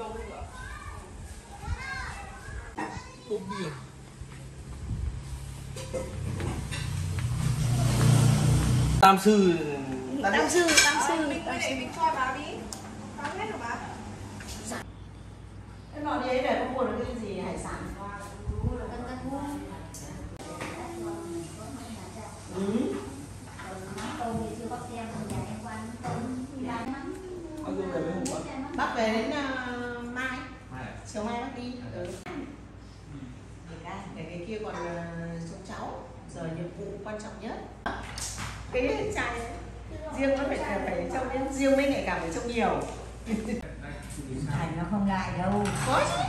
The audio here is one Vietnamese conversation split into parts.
ôm biển tam sư. Tam sư, tam sư, tam sư. mình cho bà đi. Bán hết rồi bà? Cái nọ đi ấy để không được cái gì hải sản ừ. bao nhiêu về với hủ á bác về đến uh, mai mai à? chiều mai bác đi ừ. để cái kia còn uh, chúng cháu giờ nhiệm vụ quan trọng nhất cái chai riêng nó phải phải trông đến riêng mới nhạy cảm phải trông nhiều Thành nó không ngại đâu. có chứ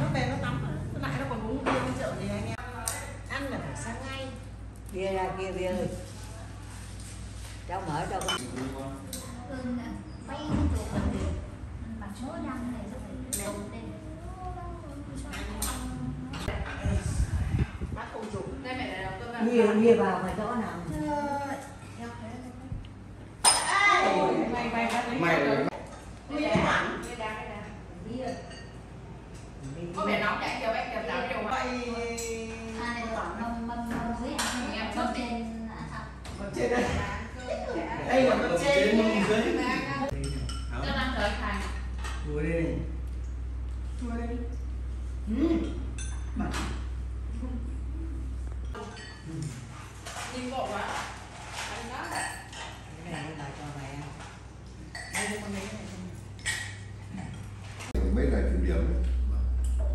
nó về nó tắm rồi. nó lại nó còn uống bia uống rượu gì anh em ăn là phải sáng ngay Bia ra kia bia ơi. Cháu mở cho con. bác không dùng nhiều, nhiều vào phải rõ nào. Đi bộ quá anh nói là Cái này là cho mẹ. Đây là con lấy này. mấy ngày kiểm điểm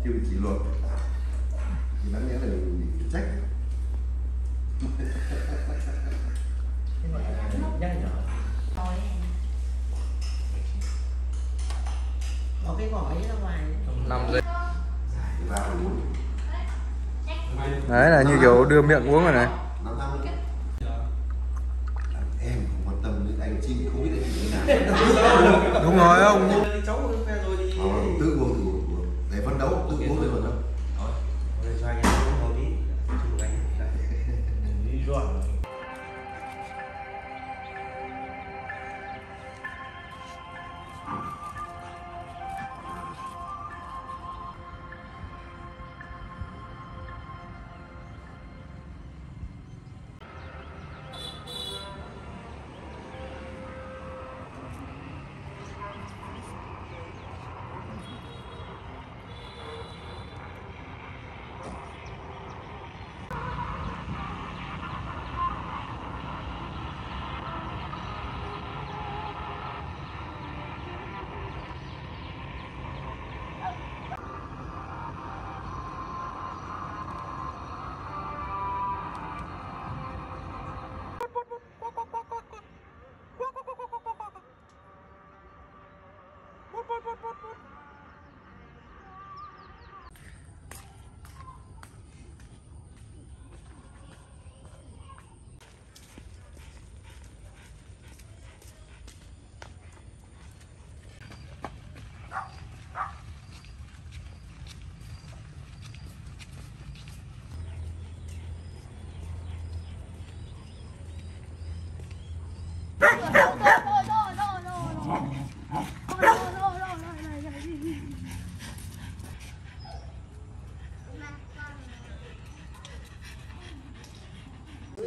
bị kỷ luật thì đáng lẽ là mình bị trách nhắc nhở Thôi. bỏ cái gỏi ra ngoài 5 giây thì vào phải uống đấy là như kiểu đưa miệng uống rồi này. Em không quan tâm đến anh chị không biết anh chị thế nào. Đúng rồi ông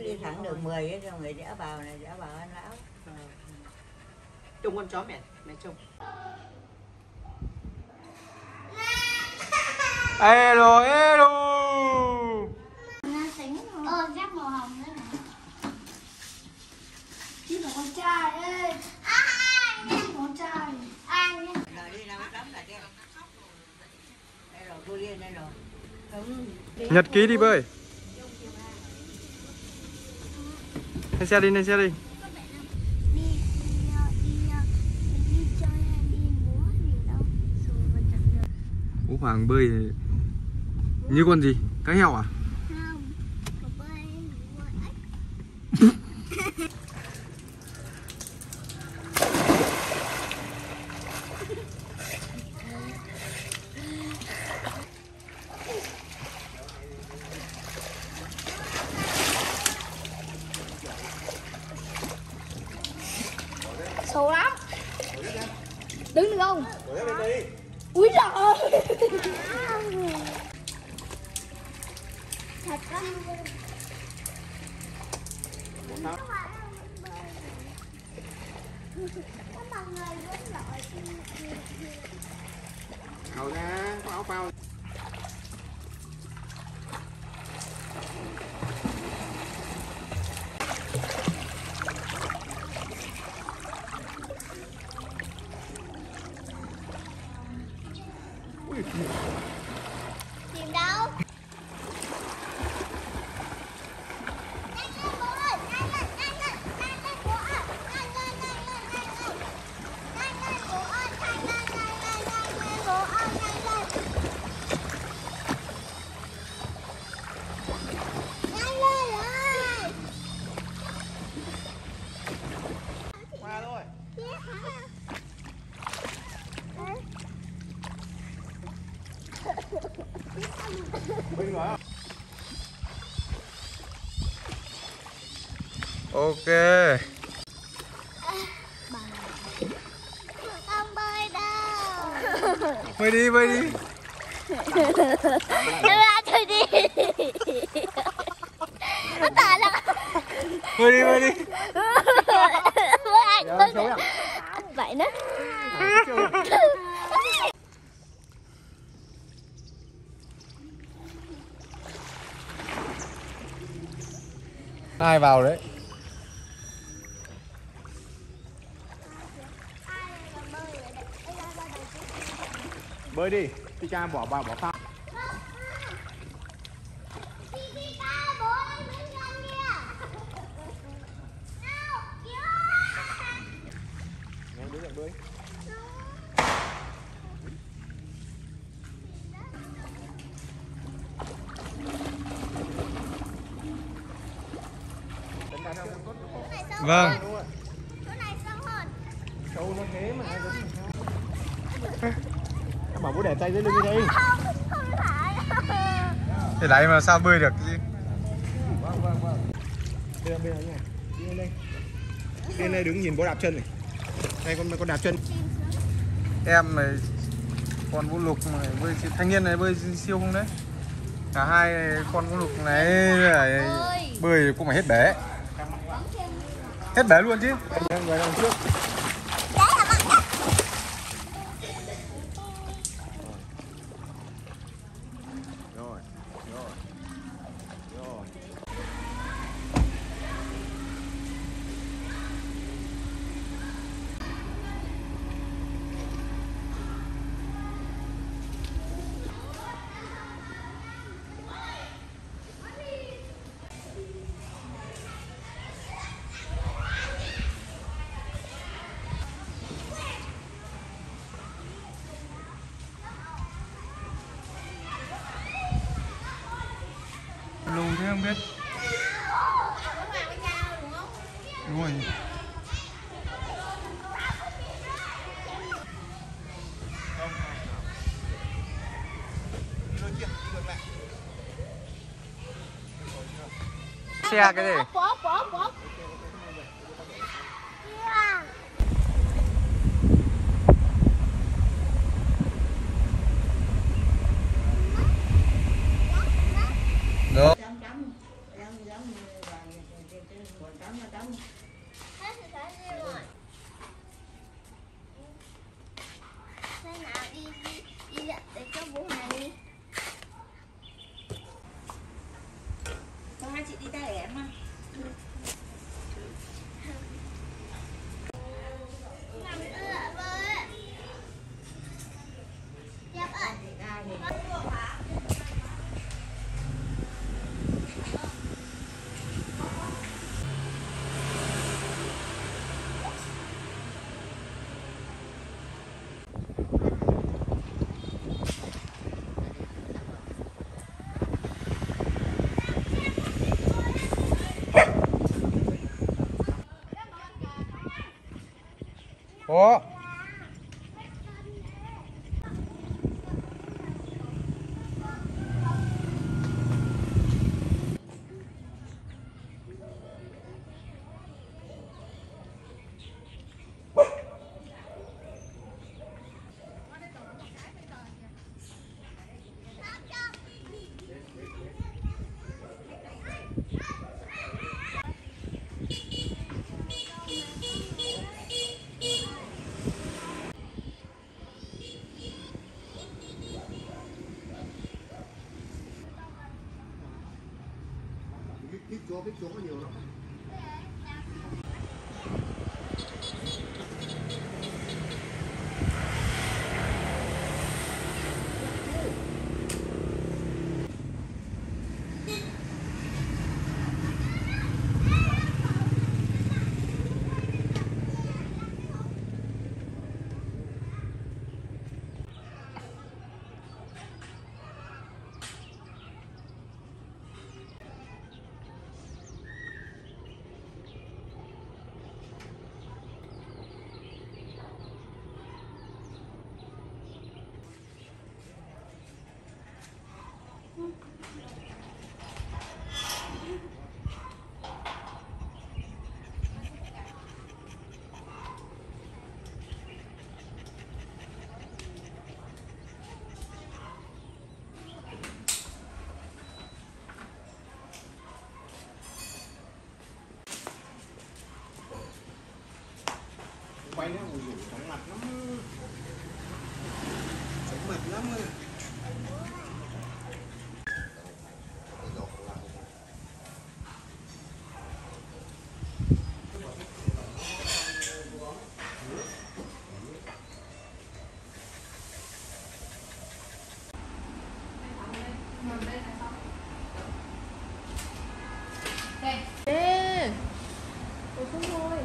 đi thẳng đường 10 ấy, xong rồi rẽ vào này, rẽ vào anh lão. trông con chó mẹ mẹ trông elo Ờ, rác màu hồng nữa này. Chứ là con trai ơi. Con trai. Ai nhé? Rồi đi ra tắm lại kia. Đây rồi, cô Liên đây rồi. nhật ký đi bơi lên xe đi lên xe đi Đi, đi, đi, đi đi. Ú Hoàng bơi như con gì cá heo à Không. Cậu bơi xô lắm. Đứng được không? Úi giời Thật lắm Ngồi ra, có áo phao. aqui. Ok. Không bơi đâu bơi đi bơi đi. Em ra chơi đi. Nó tả là bơi đi bơi đi. Với anh bơi được Vậy đó ai vào đấy Bơi đi. Pika bỏ vào bỏ phao. Pika, bố anh đứng gần kìa Nào, cứu Nhanh đứng dậy bơi. Đánh đá đâu có Chỗ này sâu vâng Chỗ nó thế mà bảo bố để tay dưới lưng đi thế đấy mà sao bơi được chứ Vâng vâng vâng. Đây bên này nha. Đi lên đây. Đi lên đây đứng nhìn bố đạp chân này. Đây con con đạp chân. em này con vũ lục này bơi thanh niên này bơi siêu không đấy cả hai con vũ lục này bơi cũng phải hết bể hết bé luôn chứ Anh em về đằng trước. Không biết. Đúng rồi. Xe cái gì xuống có nhiều lắm quay chóng mặt lắm chóng mặt lắm Ê Ủa không thôi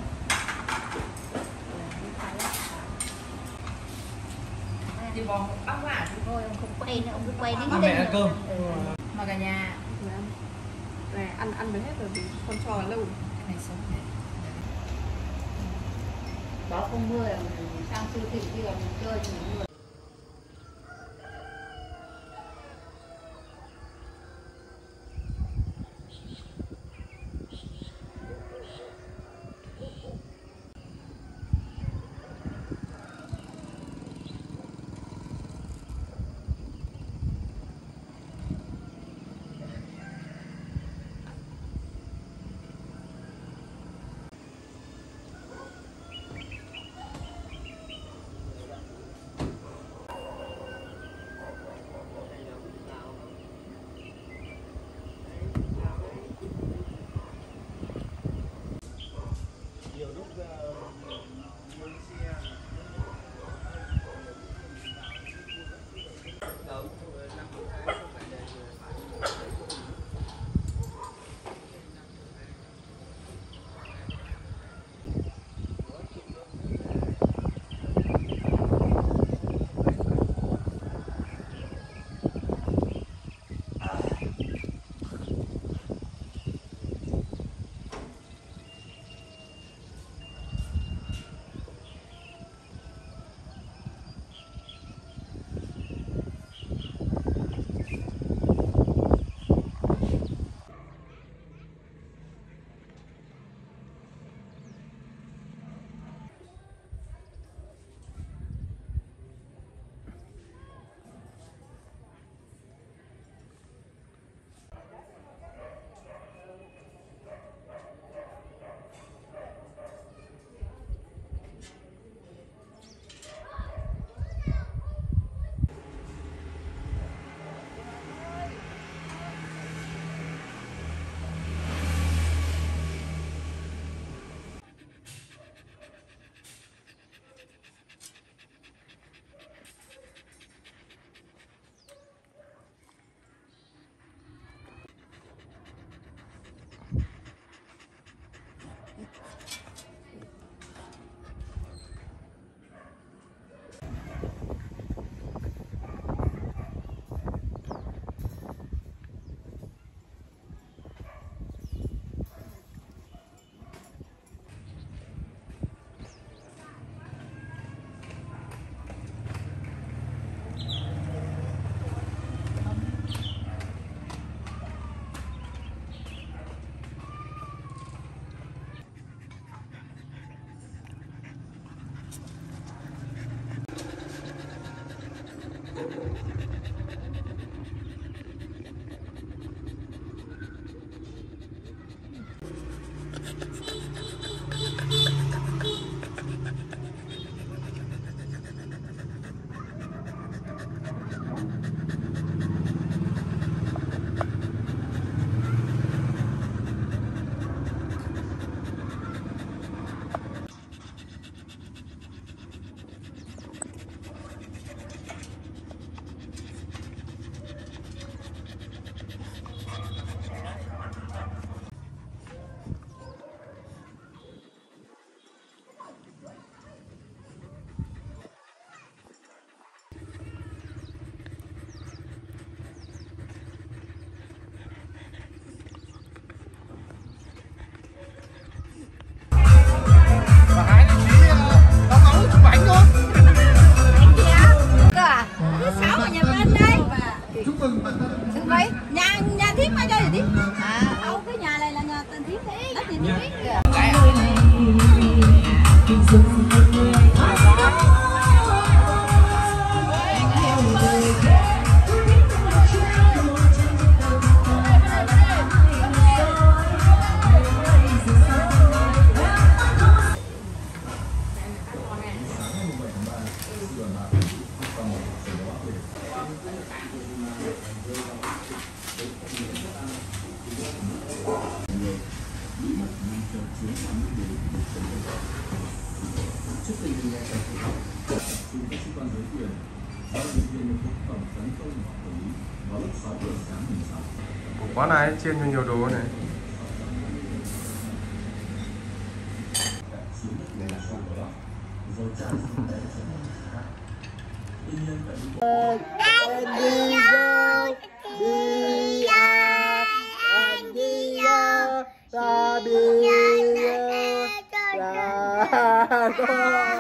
Đi bò bác quả thì thôi ông không quay nữa ông cứ quay đến mẹ ăn cơm. mà cả nhà. Này ăn ăn được hết rồi vì con trò lâu. Này sống này Đó không mưa là mình sang siêu thị chứ còn mình chơi thì mình mưa Xin vậy, nhà nhà thiếp mà chơi gì đi. À. Này chiên cho nhiều đồ này. Bia, bia,